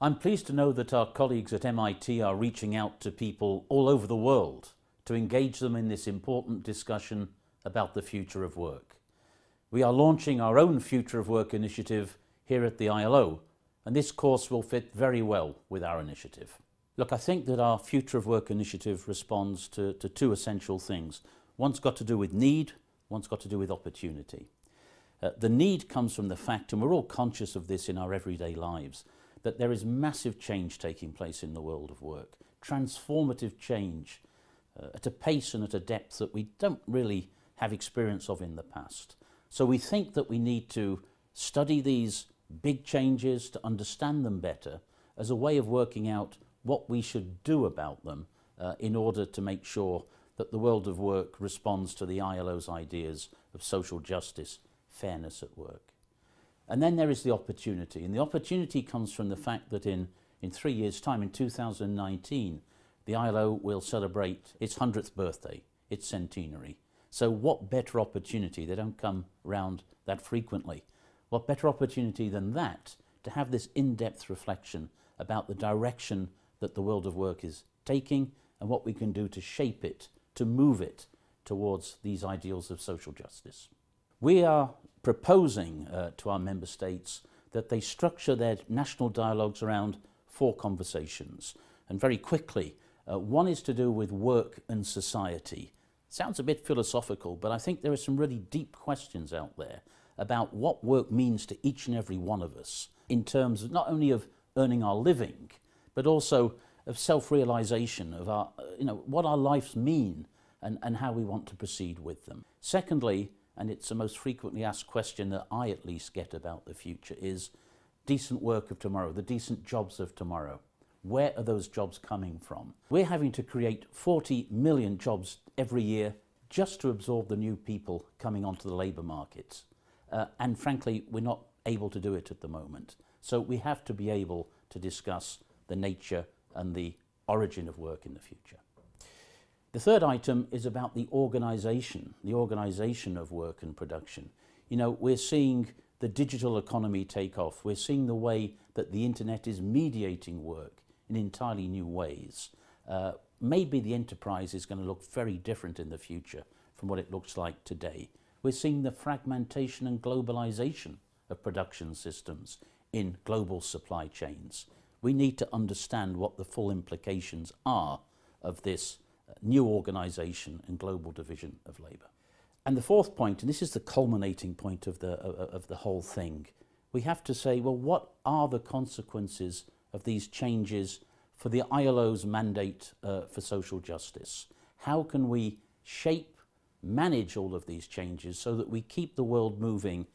I'm pleased to know that our colleagues at MIT are reaching out to people all over the world to engage them in this important discussion about the future of work. We are launching our own Future of Work initiative here at the ILO, and this course will fit very well with our initiative. Look, I think that our Future of Work initiative responds to, to two essential things. One's got to do with need, one's got to do with opportunity. Uh, the need comes from the fact, and we're all conscious of this in our everyday lives, that there is massive change taking place in the world of work, transformative change uh, at a pace and at a depth that we don't really have experience of in the past. So we think that we need to study these big changes to understand them better as a way of working out what we should do about them uh, in order to make sure that the world of work responds to the ILO's ideas of social justice, fairness at work. And then there is the opportunity. And the opportunity comes from the fact that in, in three years' time, in 2019, the ILO will celebrate its 100th birthday, its centenary. So what better opportunity, they don't come round that frequently, what better opportunity than that to have this in-depth reflection about the direction that the world of work is taking and what we can do to shape it, to move it towards these ideals of social justice. We are proposing uh, to our member states that they structure their national dialogues around four conversations. And very quickly, uh, one is to do with work and society. Sounds a bit philosophical, but I think there are some really deep questions out there about what work means to each and every one of us in terms of not only of earning our living, but also of self-realization of our, uh, you know, what our lives mean and, and how we want to proceed with them. Secondly, and it's the most frequently asked question that I at least get about the future is decent work of tomorrow, the decent jobs of tomorrow. Where are those jobs coming from? We're having to create 40 million jobs every year just to absorb the new people coming onto the labour markets. Uh, and frankly, we're not able to do it at the moment. So we have to be able to discuss the nature and the origin of work in the future. The third item is about the organisation, the organisation of work and production. You know, we're seeing the digital economy take off. We're seeing the way that the internet is mediating work in entirely new ways. Uh, maybe the enterprise is going to look very different in the future from what it looks like today. We're seeing the fragmentation and globalization of production systems in global supply chains. We need to understand what the full implications are of this new organisation and global division of labour. And the fourth point, and this is the culminating point of the, of the whole thing, we have to say, well, what are the consequences of these changes for the ILO's mandate uh, for social justice? How can we shape, manage all of these changes so that we keep the world moving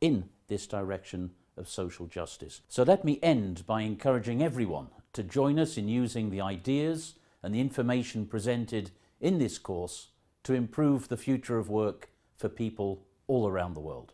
in this direction of social justice? So let me end by encouraging everyone to join us in using the ideas and the information presented in this course to improve the future of work for people all around the world.